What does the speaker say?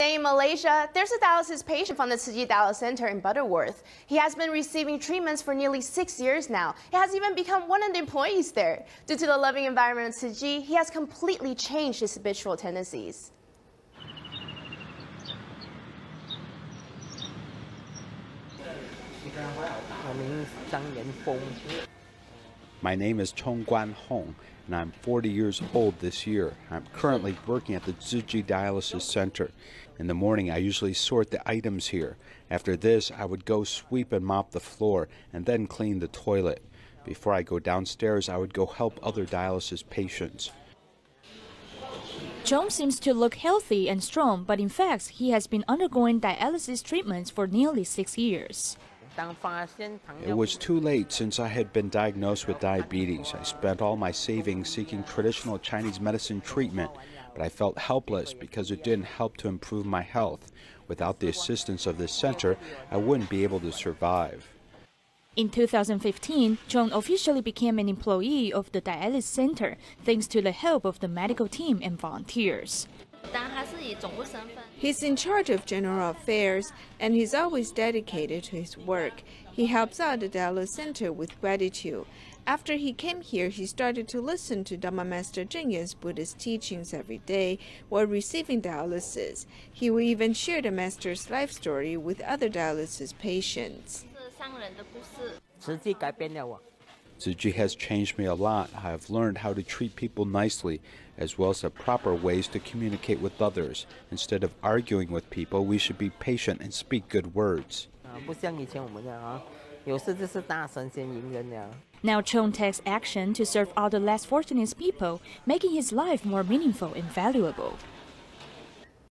In Malaysia, there's a dialysis patient from the Chi Dialysis Center in Butterworth. He has been receiving treatments for nearly six years now. He has even become one of the employees there. Due to the loving environment of Tzu he has completely changed his habitual tendencies. My name is Chong Guan Hong, and I'm 40 years old this year. I'm currently working at the Chi Dialysis Center. In the morning, I usually sort the items here. After this, I would go sweep and mop the floor and then clean the toilet. Before I go downstairs, I would go help other dialysis patients. Chong seems to look healthy and strong, but in fact, he has been undergoing dialysis treatments for nearly six years. It was too late since I had been diagnosed with diabetes. I spent all my savings seeking traditional Chinese medicine treatment, but I felt helpless because it didn't help to improve my health. Without the assistance of this center, I wouldn't be able to survive. In 2015, Chong officially became an employee of the dialysis center thanks to the help of the medical team and volunteers. He's in charge of general affairs and he's always dedicated to his work. He helps out the Dialysis Center with gratitude. After he came here, he started to listen to Dharma Master Cheng Buddhist teachings every day while receiving dialysis. He will even share the Master's life story with other dialysis patients. Tzu Chi has changed me a lot. I have learned how to treat people nicely, as well as the proper ways to communicate with others. Instead of arguing with people, we should be patient and speak good words. Uh, now Chong takes action to serve other less fortunate people, making his life more meaningful and valuable.